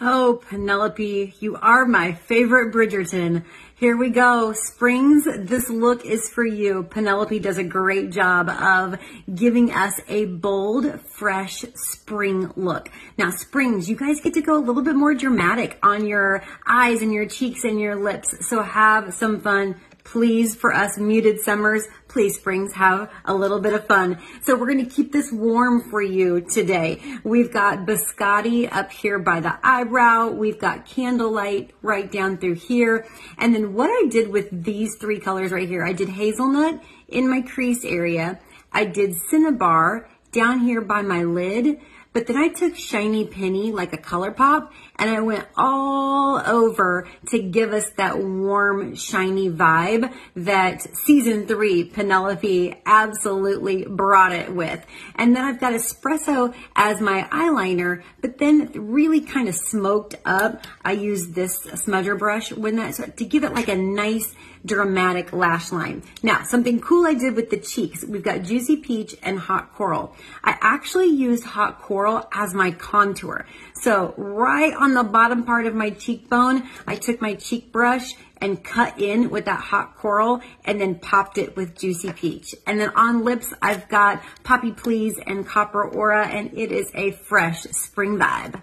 Oh, Penelope, you are my favorite Bridgerton. Here we go. Springs, this look is for you. Penelope does a great job of giving us a bold, fresh spring look. Now, springs, you guys get to go a little bit more dramatic on your eyes and your cheeks and your lips. So have some fun please, for us muted summers, please springs, have a little bit of fun. So we're going to keep this warm for you today. We've got biscotti up here by the eyebrow. We've got candlelight right down through here. And then what I did with these three colors right here, I did hazelnut in my crease area. I did cinnabar down here by my lid. But then I took Shiny Penny like a ColourPop and I went all over to give us that warm, shiny vibe that season three Penelope absolutely brought it with. And then I've got espresso as my eyeliner, but then really kind of smoked up. I used this smudger brush when that to give it like a nice dramatic lash line. Now, something cool I did with the cheeks. We've got Juicy Peach and Hot Coral. I actually used Hot Coral as my contour. So right on the bottom part of my cheekbone, I took my cheek brush and cut in with that hot coral and then popped it with Juicy Peach. And then on lips, I've got Poppy Please and Copper Aura and it is a fresh spring vibe.